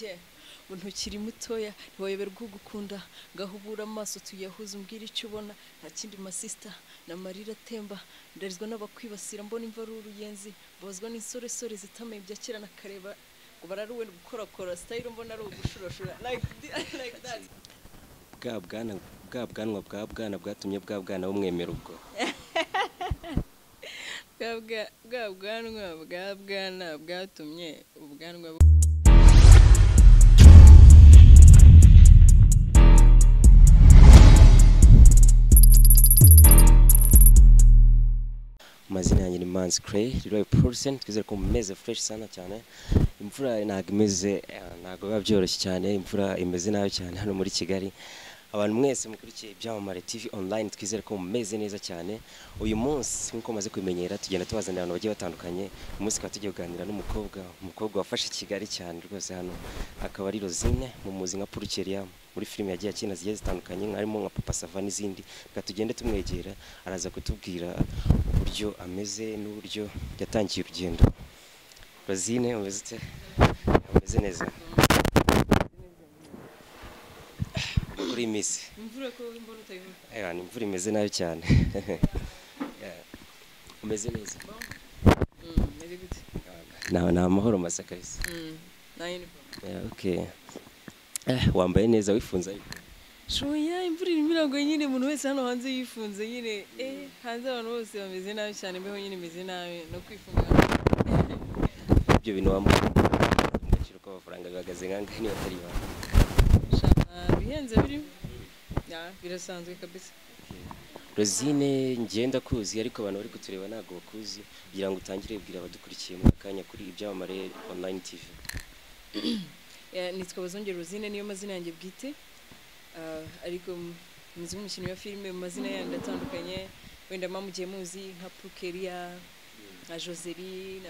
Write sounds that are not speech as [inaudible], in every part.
ye ngo ntukiri mutoya ntiwayoberwa ugukunda ngaho ubura amaso tuyahuze umbwire icyo ubona. Nta kindi masista n'amarira atemba. Ndarizwa n'abakwibasira mbona imva ari uruyenzi. Mbabazwa n'insoresore zitamenye ibya kera nakareba. Ngo bararuwe gukorakora sitayiro mbona ari ugushurashura. Like like that. Bwa bwana bwa bwanwa bwa bwana bwatumye bwa bwana bumwemera ubwo. [laughs] Bwa bwanwa bwa bwana bwatumye ubwanwa amazina yanjye ni manzi clay. Leroy paulsen twizere ko mumeze fresh sana cyane. Imvura ntabwo imeze eh, ntabwo biba byoroshye cyane. Imvura imeze nabi cyane hano muri kigali. Abantu mwese mukurikiye ibyamamare tv online twizere ko mumeze neza cyane. Uyu munsi nk'uko maze kubimenyera tugenda tubazanira abantu bagiye batandukanye. Uyu munsi tukaba tugiye kuganira n'umukobwa umukobwa wafashe kigali cyane rwose hano. Akaba ari rosine mumuzi nka purukeria muri filime yagiye akina zigiye zitandukanye harimo nka papa sava n'izindi. Reka tugende tumwegera araza kutubwira uburyo ameze n'uburyo yatangiye urugendo. Rosine umeze ute? Umeze neza? Imvura ni imvura imeze nabi cyane. [laughs] Umeze neza? Mm, ni amahoro masa kabisa. Wambaye neza wifunze shoya imvura irimo iragwa nyine umuntu wese hano hanze yifunze nyine. Eh hanze abantu bose bameze nabi cyane mbeho nyine imeze nabi no kwifunga. Ibyo bintu wambaye agaciro k'amafaranga bihagaze nkangahe niba atari ah, bihenze birimo birasanzwe kabisa. Rosine ngenda kuzi ariko abantu bari kutureba ntabwo bakuzi. Kugira ngo utangire bwira abadukurikiye muri akanya kuri ibyamamare online tv nitwa bazongera rosine niyo mazina yanjye bwite. Ah, ariko m- nzi nk'umukinnyi wa filime mu mazina yandi atandukanye wenda mwamugiye muzi nka pukeria nka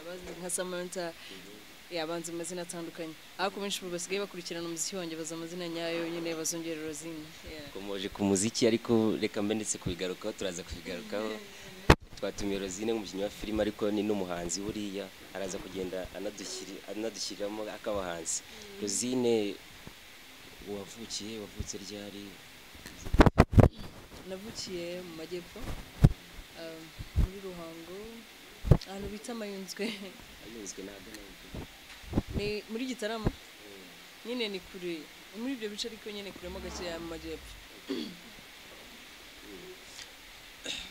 abandi nka samantha. Yabanza mu mazina atandukanye. Ariko benshi ubu basigaye bakurikirana umuziki wanjye baza amazina nyayo nyine bazongera rosine. Yeah. komoje ku muziki ariko reka mbe ndetse kubigarukaho turaza kubigarukaho. Twatumiye rosine nk'umukinnyi wa filime ariko ni n'umuhanzi buriya araza kugenda anadushyiri- anadushyiriramo ak'abahanzi rosine wavukiye wavutse ryari? Navukiye mu majyepfo ah, muri ruhango ahantu bita mayunzwe. Ayunzwe ntabwo ni muri gitarama. Nyine ni kure muri ibyo bice ariko nyine kuremo gakeya mu majyepfo.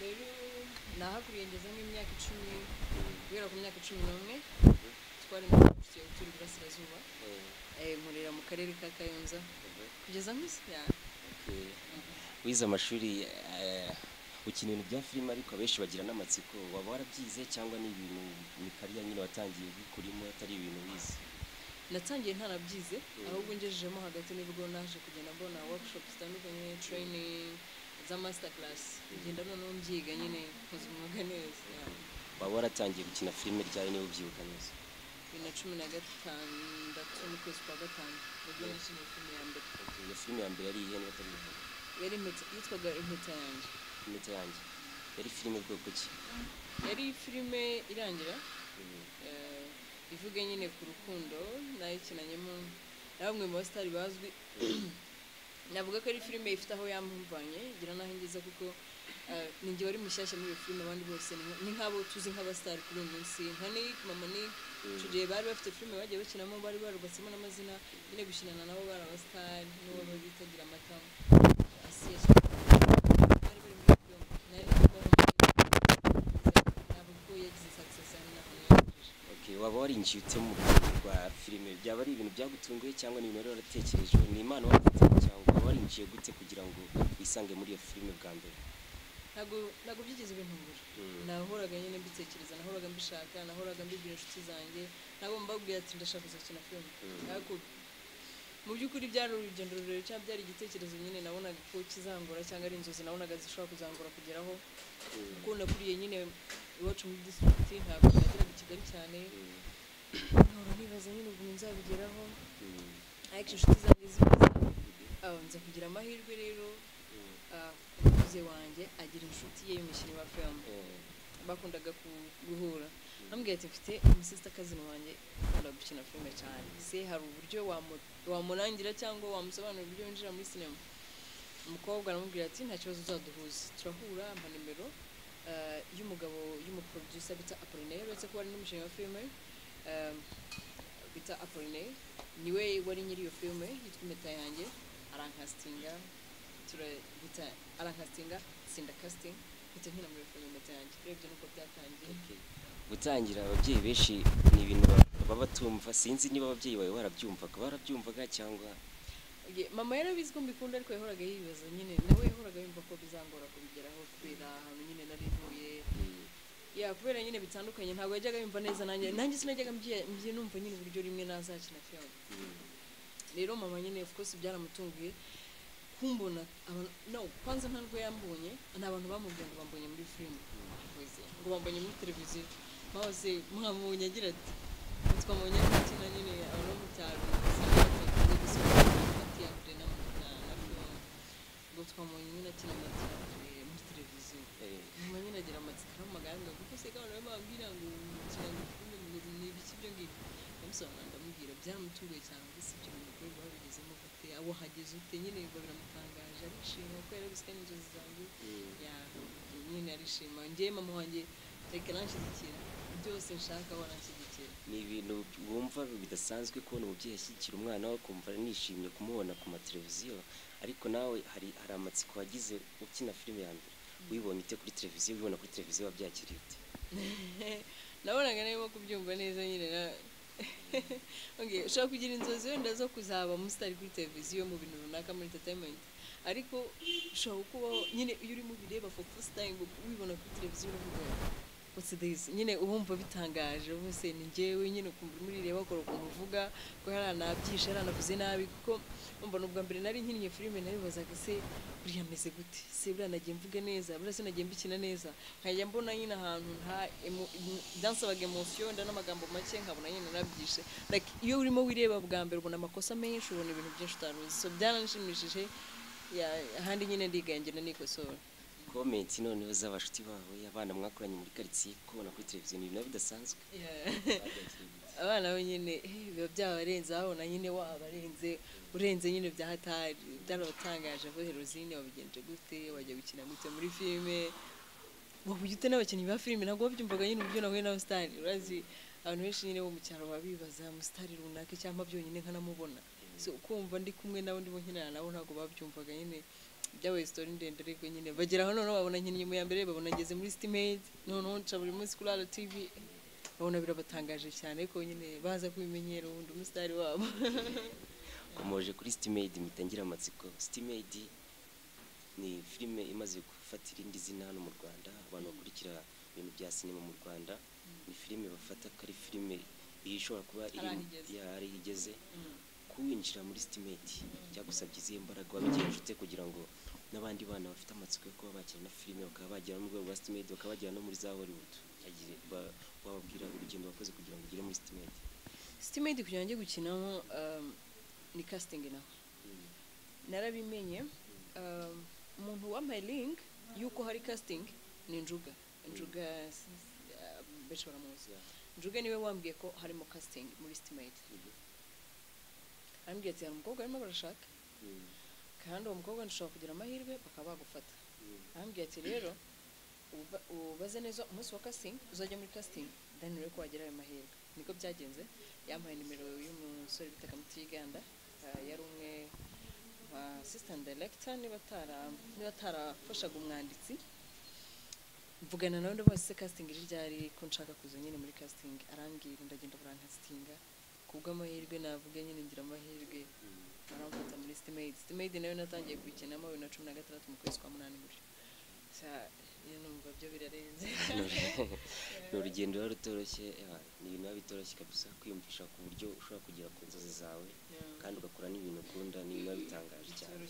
Rero nahakuriye ngeze nk'imyaka icumi guhera ku myaka cumi n'umwe twari mu turi iburasirazuba eh, nkorera mu karere ka kayonza. Kugeza nk'isi ya. Wize amashuri eh, ukina ibintu bya filime ariko abenshi bagira n'amatsiko. Waba warabyize cyangwa ni ibintu ni kariya nyine watangiye bikurimo atari ibintu wize? Natangiye ntanabyize ahubwo ngejejemo hagati ni bwo naje kugenda mbona workshop zitandukanye training za master class ngenda noneho mbyiga nyine nkoze umwuga neza waba waratangiye gukina filime ryari niba ubyibuka neza bibiri na cumi na gatandatu mu kwezi kwa gatanu. Nibwo nakinnye filime ya mbere. Iyo filime ya mbere yari iyihe? Niba atari iyihe? Yari yitwaga impeta yanjye impeta yanjye yari filime bwoko ki yari filime irangira. Eh, ivuga nyine ku rukundo nayikinanyemo na bamwe mu basitari bazwi navuga ko ari filime ifite aho yamuvanye igira n'aho ingeza kuko eh, ni njye wari mushyashya muri iyo filime abandi bose ni nka- ni nk'abo tuzi nk'abasitari kuri uyu munsi. Nka Nick mama Nick icyo gihe bari bafite filime bagiye bakinamo bari barubatsemo n'amazina nyine gukinana nabo bari abasitari n'uwo bitagira okay waba warinjiye ute mu rwego rwa filime byaba ari ibintu byagutunguye cyangwa ni ibintu wari waratekereje ni impano ufite cyangwa waba warinjiye gute kugira ngo wisange muri iyo filime bwa mbere? Ntabwo byigeze bintungura nahoraga nyine mbitekereza nahoraga mbishaka nahoraga mbibwira inshuti zanjye ntabwo mbabwira ati ndashaka kuzakina filime ariko mu by'ukuri byari urugendo rurerure cyangwa byari igitekerezo nyine nabonaga ko kizangora cyangwa ari inzozi nabonaga zishobora kuzangora kugeraho. Kuko nakuriye nyine iwacu muri district ntabwo nageraga i kigali cyane. Nkahora nibaza nyine ukuntu nzabigeraho. Ariko inshuti zanjye zibizi Ah, nza kugira amahirwe rero. Umukozi wanjye agira inshuti ye y'umukinnyi wa filime bakundaga ku- guhura ambwira ati mfite umusisita kazini wanjye ukunda gukina filime cyane se hari uburyo wamu- wamurangira cyangwa wamusobanurira uburyo winjira muri sinema umukobwa aramubwira ati nta kibazo uzaduhuza turahura ampa nimero eh, y'umugabo y'umuproducer bita apolinaire uretse ko wari n'umushinga wa filime eh, bita apolinaire ni we wari nyiri iyo filime yitwa impeta yanjye arankasitinga turabita arankasitinga sinda casting mpita nkina muri filime yanjye urebye nuko byatangiye. Gutangira ababyeyi benshi ni ibintu ba- baba batumva. Sinzi niba ababyeyi bawe barabyumvaga. Barabyumvaga cyangwa? Mama yarabizi ko mbikunda ariko yahoraga yibaza nyine. Nawe yahoraga yumva ko bizangora kubigeraho kubera ahantu nyine nari ntuye ya kubera nyine bitandukanye ntabwo yajyaga yumva neza nanjye. Nanjye sinajyaga mbye numva nyine uburyo rimwe nazakina filime rero mama nyine of course byaramutunguye. Kumbona abantu no kwanza nta nubwo yambonye ni abantu bamubwiye ngo bambonye muri filime ngo bambonye muri televiziyo maze mwamubonye agira ati "Ngo twamubonye ari gukina nyine abantu bo mu cyaro batakunze gusobanura hagati ya kure na na na filime ngo twamubonye nyine akina muri teatire muri televiziyo Eh, nyuma nyine agira amatsiko aramaganga kuko se gahunda barimo babwira ngo gukina ngo filime ni ibiki ibyo ngibyo ndamusobanurira ndamubwira byaramutunguye cyane gusa ibyo bintu bikorerwa babigezemo gute abo hageze ute? Nyine biba biramutangaje. Arishima kuko yarabizi ko ari inzozi zanjye ya nyine arishima. Njyewe mama wanjye reka nanshyigikira byose nshaka wananshyigikira ni ibintu wumva bidasanzwe kubona umubyeyi ashyigikira umwana we ukumva nishimye kumubona ku mateleviziyo. Ariko nawe hari hari amatsiko wagize ukina filime ya mbere. Uyibonye ute kuri televiziyo? Ubibona kuri televiziyo wabyakiriye ute? [laughs] Nabonaga narimo kubyumva neza nyine ushobora kugira inzozi wenda zo kuzaba umusitari kuri televiziyo mu bintu runaka muri entertainment. Ariko ushobora kubaho nyine iyo urimo ubireba for first time ubibona kuri televiziyo uravuga this nyine ubumva bitangaje bose ni njyewe nyine ukumva urimo urireba ukora ukuntu uvuga ko yaranabyishe yaranavuze nabi kuko umva ni ubwa mbere nari nkinnye filime naribazaga se buriya meze gute? Se buriya nagiye mvuga neza buriya se nagiye mbikina neza. Nkajya mbona nyine ahantu nta byansabaga emosiyo wenda n'amagambo make nkabona nyine nabyishe like iyo urimo wireba bwa mbere ubona amakosa menshi ubona ibintu byinshi utaruzi. So byaranshimishije ya- ahandi nyine ndigengera nikosora komenti noneho z'abashuti bawe abana mwakoranye muri karitsiye kubona kuri televiziyo ni ibintu bidasanzwe. [laughs] Abana bo nyine biba byabarenze babona nyine wabarenze urenze nyine bya hatari byarabatangaje aho herozine wabigenje gute? Wajya gukina gute muri filime? Wahuye ute n'abakinnyi ba filime? Ntabwo babyumvaga nyine uburyo nahuye n'abasitari urazi? Abantu benshi nyine bo mu cyaro baba bibaza umusitari runaka cyangwa byonyine nkanamubona ukumva ndi kumwe nabo ndimo nkinana nabo ntabwo babyumvaga nyine. Byabaye sitori ndende ariko nyine. Bagera aho noneho babona nkinnye mu ya mbere babona ngeze muri sitimedi noneho nca buri munsi kuri RTV babona birabatangaje cyane ariko nyine baza kubimenyera ubundi umusitari wabo. [laughs] Ukomoje kuri sitimedi mpita ngira amatsiko. Sitimedi ni filime imaze gufata irindi zina hano mu rwanda. Abantu bakurikira ibintu bya sinema mu rwanda ni filime bafata ko ari filime ishobora kuba aho igeze. igeze. Kuwinjira muri sitimedi byagusabye izihe mbaraga wabigenje ute kugira ngo n'abandi bana bafite amatsiko yo kuba bakina na filime bakaba bagera no mu rwego rwa sitimedi bakaba bagera no muri za hollywood. Wababwira urugendo wakoze kugira ngo ugere muri sitimedi sitimedi kugira ngo njye gukinamo um, ni casting naho narabimenye um, umuntu wampaye link y'uko hari casting ni njuga. Njuga uh, benshi baramuzi. Njuga ni we wambwiye ko harimo casting muri sitimedi arambwira ati hari umukobwa barimo barashaka kandi uwo mukobwa ntushobora kugira amahirwe bakaba bagufata. Arambwira ati rero uba- ubaze neza umunsi wa casting uzajya muri casting then urebe ko wagira ayo mahirwe. Niko byagenze yampaye nimero y'umusore bita kamutiganda uh, yari umwe wa assistant director niba atara- niba atarafashaga umwanditsi. Mvugana nawe ndamubaza se casting iri ryari ko nshaka kuza nyine muri casting arambwira ndagenda burankasitinga kubw'amahirwe navuga nyine ngira amahirwe. Baramfata muri stimade stimade na yo natangiye kuyikinamo bibiri na cumi na gatandatu mu kwezi kwa munani gutyo numva byo birarenze ni urugendo ruba rutoroshye eh, ni ibintu biba bitoroshye kabisa kwiyumvisha ku buryo ushobora kugera ku nzozi zawe. Kandi ugakora n'ibintu ukunda ni ibintu biba bitangaje cyane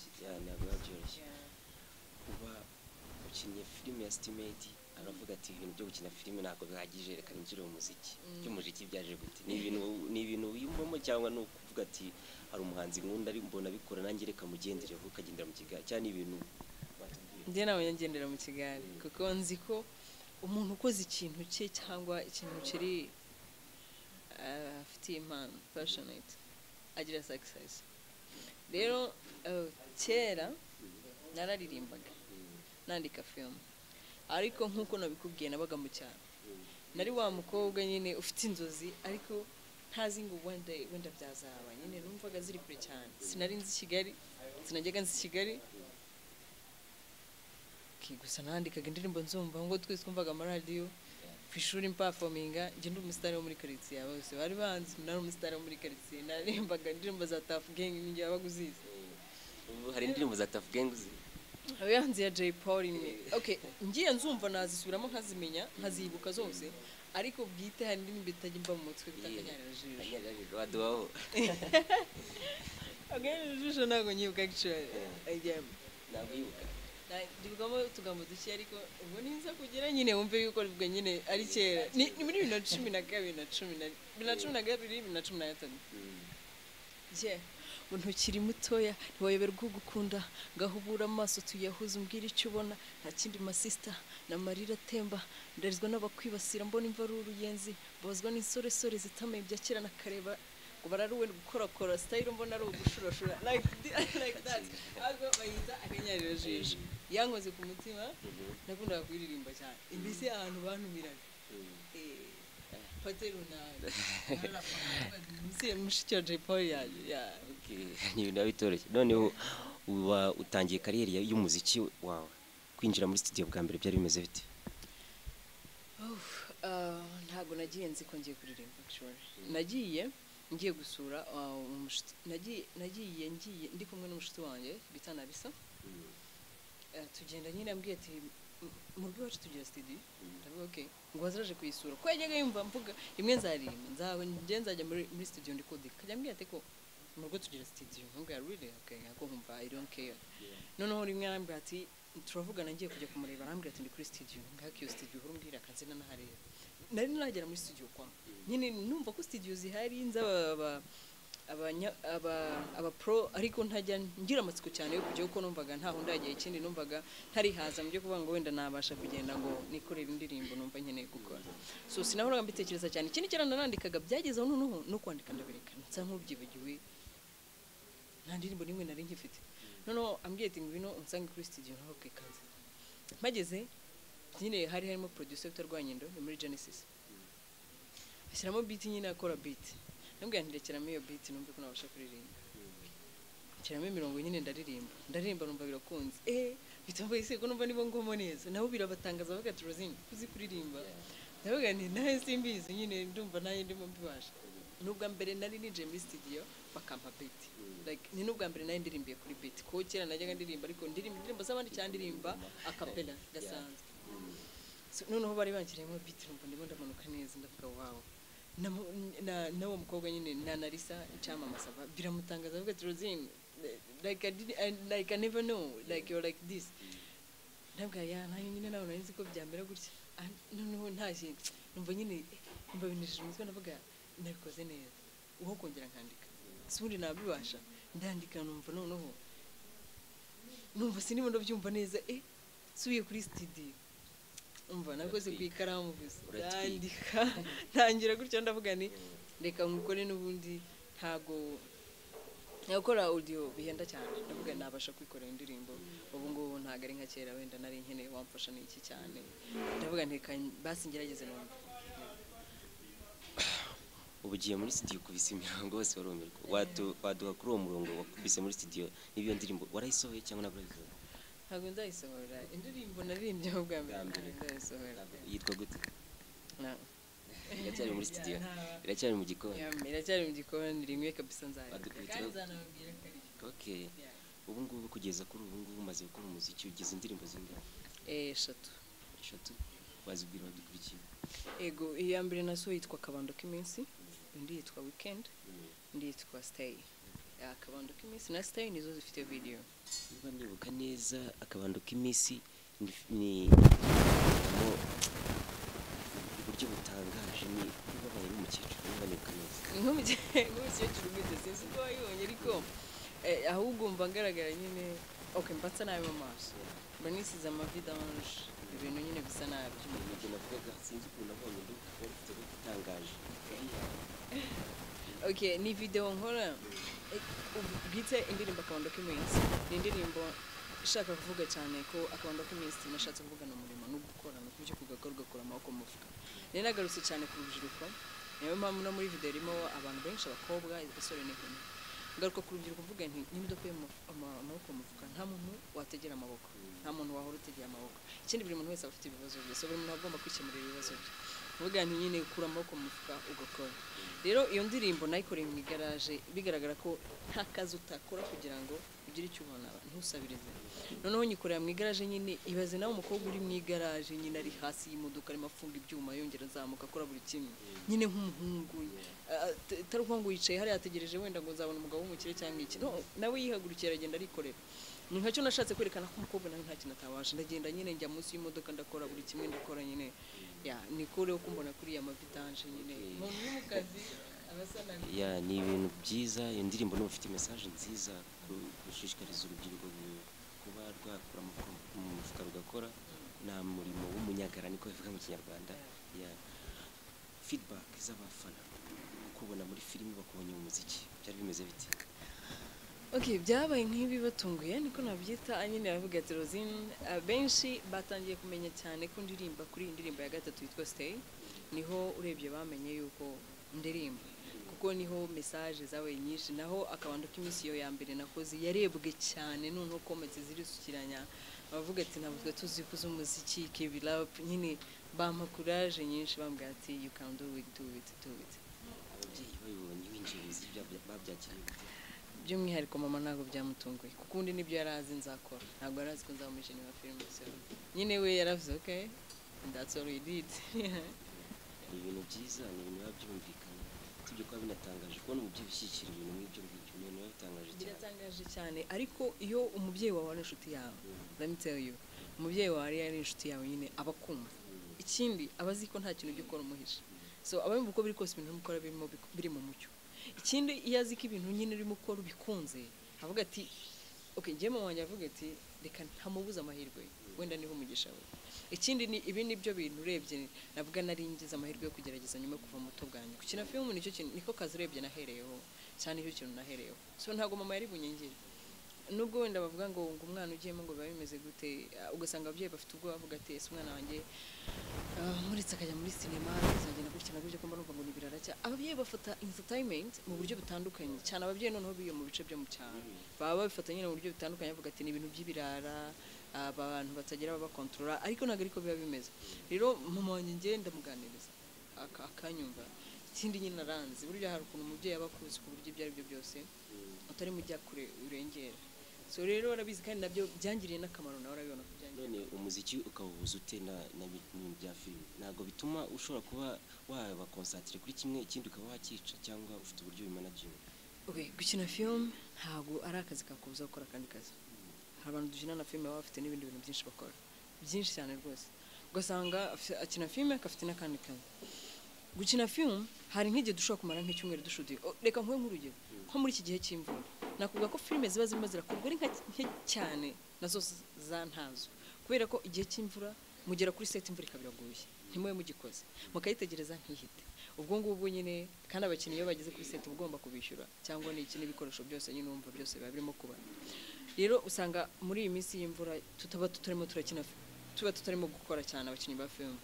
ntabwo biba byoroshye kuba ukinnye filime ya sitimedi aravuga ati ibintu byo gukina filime ntabwo bihagije reka ninjire mu muziki. By'umuziki byaje gute ni ibintu wiyumvamo cyangwa ni ukuvuga ati hari umuhanzi nkunda ari mbona abikora nanjye reka mugendere vuba ukagendera mu kigali ni ibintu njye nawe nyagendera mu kigali kuko nzi ko umuntu ukoze ikintu cye cyangwa ikintu kiri eh, afitiye impano passionate agira success rero eh, kera nararirimbaga nandika film. Ariko nk'uko nabikubwiye nabaga mu cyaro. Nari wa mukobwa nyine ufite inzozi ariko ntazi ngo wenda wenda byazaba. Nyine numvaga ziri kure cyane. Sinari nzi kigali sinajyaga nzi kigali. Gusa nandikaga indirimbo nzumva ngo twese twumvaga amaradiyo ku ishuri mpafominga njye ndi umusitari wo muri karitsiye bose. Bari banzi nari umusitari wo muri karitsiye naririmbaga indirimbo za tafu gengi ninjye wabaga uzizi. Hari indirimbo za tafu gengi uzi ya Jay Paul okay ngiye nzumva nazisubiramo nkazimenya nkazibuka zose ariko bwite hari indirimbo itajya imba mu mutwe bita waduwaho [laughs] akanyarira ijisho. ntabwo nyibuka again. Ntabwo yibuka ndibwamo utugambo duke ariko ubwo niza kugira nyine wumve yuko ubwo nyine ari kera. ni ni muri bibiri na cumi na kabiri na cumi na bibiri na cumi na kabiri bibiri na cumi na gatatu je ngo ntukiri mutoya ntiwayoberwa ugukunda. Ngahubura amaso tuyahuze umbwira icyo ubona. Nta kindi masista n'amarira atemba. Ndarizwa n'abakwibasira mbona imva ari uruyenzi. Mbabazwa n'insoresore zitamenye ibya kera nakareba ngo bararuwe gukorakora sitayiro mbona ari ugushurashura. Like [laughs] that. Ahubwo bayita akanyarira jisho yankoze ku mutima nakundaga kuririmba cyane. Imbese ahantu bantumiraga. Nawe mushiki Jay Paul ibintu biba bitoroshye noneho uba utangiye kariyeri ya- y'umuziki wawe kwinjira muri studio bwa mbere byari bimeze bite ntabwo nagiye nzi ko ngiye kuririmba nagiye ngiye gusura umushuti- nagiye ngiye ndi kumwe n'umushuti wanjye bita Narisa Eh, tugenda nyine ambwiye ati "M- mu rugo iwacu tugira studio. Ndavuga okay. Ngo waziraje kuyisura ko yajyaga yumva mvuga rimwe nzaririmba nzawe njye nzajya muri studio ndikodeka kajya ambwira ati ko mu rugo tugira studio nubwo really okay. Ako nkumva I don't care. Noneho rimwe arambwira ati turavugana ngiye kujya kumureba arambwira ati ndi kuri studio. Ngaka iyo studio uhora umbwira akansina nahareba nari nagera muri studio kwa. Nyine numva ko studio zihari nzi aba- aba- abanya- aba- aba pro ariko ntajya ngira amatsiko cyane yo kujya kuko numvaga ntaho ndagiye ikindi numvaga ntarihaza mu byo kuvuga ngo wenda nabasha kugenda ngo nikorere indirimbo numva nkeneye gukora. So sinahoraga mbitekereza cyane. Ikindi kera narandikaga byagezeho noneho no kwandika ndabireka nsa nk'ubyibagiwe nta ndirimbo n'imwe nari nkifite. Noneho ambwiye ati ngwino unsange kuri studio naho kaze mpageze nyine hari harimo producer witwa Rwanyindo ni muri Genesis. Ashyiramo beat nyine akora beat. Nambwira nti rekeramo iyo beat numve ko nabasha kuririmba. Nshyiramo imirongo nyine ndaririmba. Ndaririmba numva birakunze. Eh bita mvuye se ko numva nibo ngomo neza. Nabo birabatangaza bavuga ati Rosine kuzi kuririmba. Ndavuga nti nawe simbizi nyine ndumva na yo ndimo mbibasha. Nubwa mbere nari ninjiye muri studio bakampa beat. Like ni nubwa mbere nari ndirimbiye kuri beat. Ko kera najyaga ndirimba ariko ndirimba indirimbo z'abandi cyangwa ndirimba acapella gasanzwe. Noneho bari banshyiriyemo beat numva ndimo ndamanuka neza ndavuga Namu- na n'uwo mukobwa nyine na narisa icyamamaza ba- biramutangaza avuga ati Rosine like I, did, like I never know like you're like this. Ndabwira ya nanjye nyine nawe nari nzi ko byambera gutya. Ah, noneho ntashye numva nyine numva binejeje umutwe ndavuga nabikoze neza. Uho kongera nkandika. Si ubundi nabibasha. Ndandika numva noneho numva sinimo ndabyumva neza eh nsubiye kuri studio. Umva nakoze ku ikaramu gusa. Ndandika [laughs] ntangira gutyo ndavuga ni reka nkukore n'ubundi ntago gukora audio bihenda cyane. Ndavuga nabasha kwikorera indirimbo. Ubu ngubu ntabwo ari nka kera wenda nari nkeneye wamfasha n'iki cyane? Ndavuga nti reka basi ngerageze numva. [sighs] Ubu ugiye muri studio ukubise imirongo wose warumirwa. Wadu- waduha kuri uwo murongo wakubise muri studio. N'iyo ndirimbo warayisohoye cyangwa ntabwo warayisohoye ntabwo nzayisohora. Indirimbo naririmbye bwa mbere Bwa mbere. ntabwo nzayisohora. Yitwa gute? Na- iracyari muri [laughs] studio. nta- iracyari mu gikoni. Ya, iracyari mu gikoni rimwe kabisa Yeah. ubu ngubu kugeza kuri ubu ngubu umaze gukora umuziki ugize indirimbo zingahe Eh, eshatu. Eshatu? Wazibwira abadukurikiye? Ego iya mbere naso yitwa akabando k'iminsi indi yitwa weekend indi yitwa stay. Ya, akabando k'iminsi na stay nizo zifite video. Niba nibuka neza akabando k'iminsi ni uburyo butangaje ni babaye n'umukecuru niba nibuka neza. Nk'umuke- nk'umukecuru umeze sinzi ko wayibonye ariko eh, ahubwo mba ngaragara nyine ok mba nsa nabi mu maso. Mba nisize amavidange ibintu nyine bisa nabi. Ibyo navugaga sinzi ukuntu look wari ufite look itangaje okay ni video nkora. Bwite indirimbo akabando k'iminsi ni indirimbo ishaka kuvuga cyane ko akabando k'iminsi nashatse kuvuga ni umurimo no gukora no kubyo kugakora ugakora amaboko mu mufuka rero nagarutse cyane ku rubyiruko niyo mpamvu no muri video irimo abantu benshi abakobwa abasore n'inkumi ngaruka ku rubyiruko mvuga nti niba udakuye amaboko mu mufuka nta muntu wategera amaboko nta muntu wahora utegera amaboko ikindi buri muntu wese aba afite ibibazo bye. So buri muntu agomba kwikemurira ibibazo bye. Kuvuga nti nyine kura amaboko mu mufuka ugakora. Rero iyo ndirimbo nayikoreye mu igaraje bigaragara ko nta kazi utakora kugira ngo ugire icyo ubona ntusabirize. Noneho nyikorera mu igaraje nyine ibaze nawe umukobwa uri mu igaraje nyine ari hasi y'imodoka arimo afunga ibyuma yongera azamuka akora buri kimwe. Nyine nk'umuhungu atari ukuvuga ngo yicaye hariya ategereje wenda ngo nzabona umugabo w'umukire cyangwa iki. Nawe yihagurukiye aragenda arikorera. Ni nkacyo nashatse kwerekana ko umukobwa nawe nta kintu atabasha ndagenda nyine njya munsi y'imodoka ndakora buri kimwe ndakora nyine. Ya nikureho kumbona kuri ya mavidanje nyine. Umuntu uri mu kazi aba asa ni ibintu byiza iyo ndirimbo n'ubu ufite message nziza. Gushishikariza urubyiruko kuba rwakura mu mufuka rugakora nta murimo w'umunyagara niko bivuga mu kinyarwanda ya feedback z'abafana. Kubona muri filime bakubonye mu muziki byari bimeze biti? Okay, byabaye nk'ibibatunguye niko nabyita nyine aravuga ati Rosine abenshi batangiye kumenya cyane ko ndirimba kuri iyi ndirimbo ya gatatu yitwa Stay. Niho urebye bamenye yuko ndirimba. Kuko ni ho message zabaye nyinshi naho akabando k'iminsi iyo ya mbere nakoze yarebwe cyane noneho comments zirisukiranya bavuga ati ntabwo twe tuzi kuza umuziki it up. Nyine bampa courage nyinshi bambwira ati you can do it do it do it. Ababyeyi babibonye mu babyakiriye by'umwihariko mama ntabwo byamutunguye kuko undi ni byo yari azi nzakora. Ntabwo yari azi ko nzaba umukinnyi wa filime nyine we yaravuze okay that's all we did. [laughs] Ni ibintu byiza ni ibintu biba byumvikana. Usibye kuba binatangaje kubona umubyeyi ushyigikira ibintu nk'ibyo ngibyo ni ibintu biba bitangaje cyane. Biratangaje cyane. Ariko iyo umubyeyi wawe ari inshuti yawe tell you umubyeyi wawe ari inshuti yawe nyine aba akumva. Ikindi aba azi ko nta kintu ujya ukora umuhisha so aba yumva uko biri kose ibintu urimo ukora biri mu mucyo. Ikindi iyo azi ko ibintu nyine urimo ukora ubikunze avuga ati okay njyewe mama wanjye avuga ati reka ntamubuze amahirwe. Wenda ni ho umugisha we. Ikindi ni ibi ni byo bintu urebye navuga nari ngize amahirwe yo kugerageza nyuma yo kuva mu buto bwanjye gukina filmu ni cyo kintu niko kazi urebye nahereyeho cyane ni cyo kintu nahereyeho. So ntabwo mama yari bunyengere nubwo wenda bavuga ngo ngo umwana ugiyemo ngo biba bimeze gute ah, ugasanga ababyeyi bafite ubwoba bavuga ati ese umwana wanjye ah, muretse akajya muri sinema bizagenda gutya na gutya ko mba numva ngo ni biraracya ababyeyi bafata entertainment mu buryo butandukanye. Cyane ababyeyi noneho biyo mu bice byo mu cyaro. Baba babifata nyine mu buryo bitandukanye bavuga ati ni ibintu by'ibirara abantu batagira ababakontorora ariko ntabwo ariko biba bimeze. Rero mama wanjye njye ndamuganiriza. Aka- akanyumva. Ikindi nyine aranzi burya hari ukuntu umubyeyi aba akuzi ku buryo ibyo ari byo byose utari mujya kure urengera. So rero arabizi kandi na byo byangiriye n'akamaro nawe urabibona ko byangiriye. None umuziki ukawuhuza ute na- na bi- n'ibintu bya filime ntabwo bituma ushobora kuba waba konsatire kuri kimwe ikindi ukaba wakica cyangwa ufite uburyo bimanaginga gukina film ntabwo ari akazi kakubuza gukora akandi kazi. Abantu dukina na filime baba bafite n'ibindi bintu byinshi bakora. Byinshi cyane rwose. Ugasanga akina filime akafite n'akandi kazi. Gukina film hari nk'igihe dushobora kumara nk'icyumweru dushudiye Oh, reka nkuhe nk'urugero. Nko muri iki gihe cy'imvura. Nakubwira ko filime ziba zirimo zirakorwa ari nke cyane na zo za ntazo. Kubera ko igihe cy'imvura mugera kuri seti imvura ikaba iraguye ntimube mugikoze. Mukayitegereza ntihite ubwo ngubwo nyine kandi abakinnyi iyo bageze kuri seti ugomba kubishyura cyangwa ni iki n'ibikoresho byose nyine wumva byose biba birimo kuba rero usanga muri iyi minsi y'imvura tutaba tutarimo turakina tuba tutarimo gukora cyane abakinnyi ba filime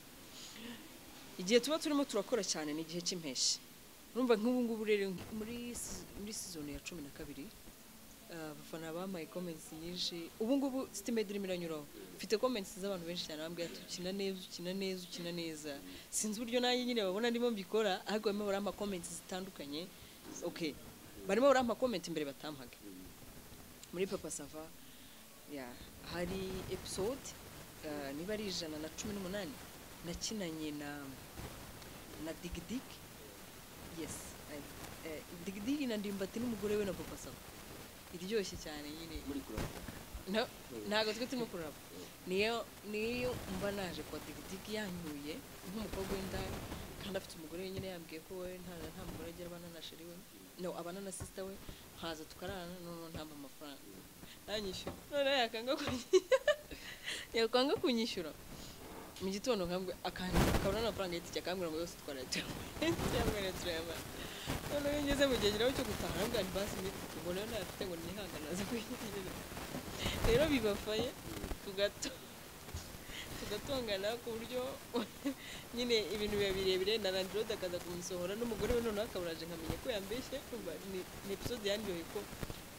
igihe tuba turimo turakora cyane ni igihe cy'impeshyi. Urumva nk'ubu ngubu rero muri muri sizoni ya cumi na kabiri abafana bampaye comments nyinshi. Ubu ngubu sitimedi irimo iranyuraho mfite comments z'abantu benshi cyane bambwira ati ukina neza ukina neza ukina neza. Sinzi uburyo nanjye nyine babona ndimo mbikora ariko barimo barampa comments zitandukanye. Okay barimo barampa comment imbere batampaga. Muri papa sava hari episode ah, niba ari ijana na cumi n'umunani nakinanye na na digidigi yes I- eh, digidigi na ndimbati n'umugore we na papa sava. Iryoshye cyane nyine. Ntabwo twe turimo kuraba. Niyo niyo mba naje kwa digidigi yanyuye nk'umukobwa w'indaya kandi afite umugore we nyine yambwiye ko we nta nta mugore agira abana na sheri we. No abana na sisita we. Nkaza tukararana noneho ntampa amafaranga. Ntanyishyura none yakanga kunyishyura. [laughs] Yakanga kunyishyura. Mu gitondo nkabwe akandi akabona n'amafaranga y'itike akambwira ngo yose twarayateruye cyangwa [laughs] turayamara noneho iyo ngeze mu gihe cyo gutaha nabwo ni basi ubwo rero ntayafite ngo nihanganaze kuyitegereza rero bibafaye tugato tugatongana ku buryo nyine ibintu biba birebire na landirode akaza kumusohora n'umugore we noneho akaburaje nkamenya ko yambeshye ni ni episode yandiyoye ko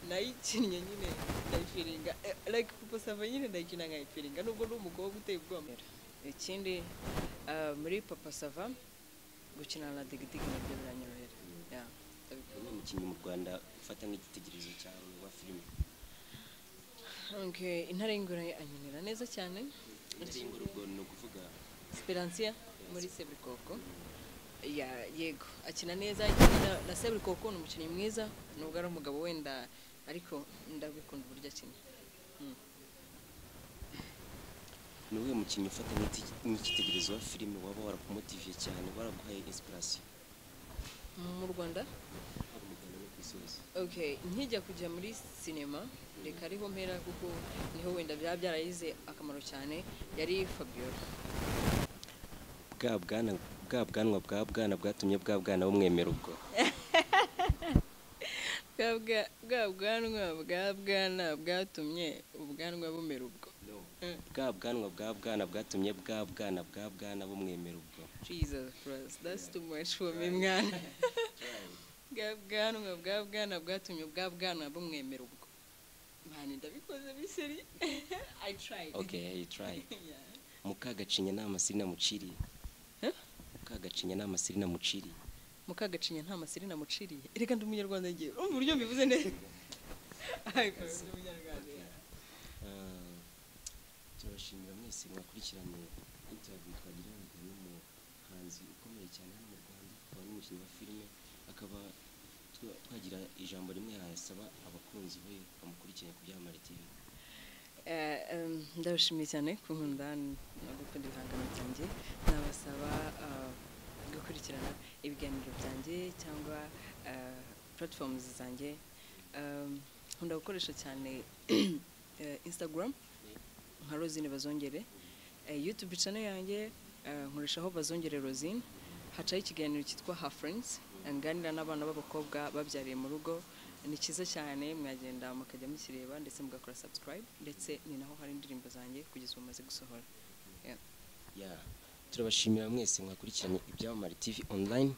nayikinnye nyine ndayifiringa like papa nyine ndayikina nkayifiringa nubwo ndi umukobwa uteye ubwoba ikindi muri papa sava gukina na digidigi na byo ni umukinnyi mu rwanda ufata nk'igitekerezo cyawe wa filime Okay, intare y'ingore anyinira neza cyane. Ubwo ni ukuvuga Speransia muri Seburikoko. Ya yego akina neza na- Seburikoko ni umukinnyi mwiza nubwo ari umugabo wenda ariko ndabikunda uburyo akina. Ni uwuhe mukinnyi ufata nk'icyitegererezo wa filime waba warakumotiviye cyane waraguhaye inspiration? Mu Rwanda? Okay nkijya kujya muri sinema reka ariho mpera kuko ni ho wenda byaba byarayize akamaro cyane yari Fabiola. Bwa bwana bwa bwanwa bwa bwana bwatumye bwa bwana bumwemera ubwo. [laughs] Bwa bwanwa bwa bwana bwatumye ubwanwa bumera ubwo. Mm. bwa bwanwa bwa bwana bwatumye bwa bwana bwa bwana bumwemera ubwo. Jesus Christ, that's too much for me mwana [laughs] bwa bwanwa bwa bwana bwatumye bwa bwana bumwemera ubwo. Mwana ndabikoze biseri. [laughs] I tried. Okay you [laughs] Yeah. mukagacinya nta masiri namuciriye mukagacinya nta masiri namuciriye mukagacinya nta masiri namuciriye reka ndi umunyarwanda ngiye urumva uburyo mbivuze neza. [laughs] Ah, turabashimira mwese mwakurikiranye interview twagiranye n'umuhanzi ukomeye cyane hano mu rwanda akaba n'umukinnyi wa filime akaba twagira ijambo rimwe yasaba abakunzi be bamukurikiranye ku byamamare tv. Eh, ndabashimiye cyane kunkunda no gukunda ibihangano byanjye nabasaba ah, gukurikirana ibiganiro byanjye cyangwa ah, platforms zanjye. Nkunda gukoresha cyane [clears throat] eh, instagram nka rosine bazongere. Eh, youtube channel yanjye eh, nkoreshaho bazongere rosine. Hacaho ikiganiro cyitwa ha friends. Nganira n'abana b'abakobwa babyariye mu rugo ni cyiza cyane mwagenda mukajya mukireba ndetse mugakora subscribe ndetse ni naho hari indirimbo zanjye kugeza ubu maze gusohora. Turabashimira mwese mwakurikiranye ibyamamare tv online.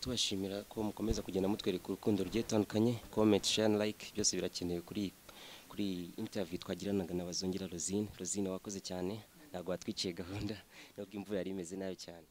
Tubashimira ko mukomeza kugenda mutwereka urukundo rugiye rutandukanye comment share like byose birakenewe kuri kuri interview twagiranaga na bazongera rosine. Rosine wakoze cyane ntabwo watwiciye gahunda nubwo imvura yari imeze nabi cyane.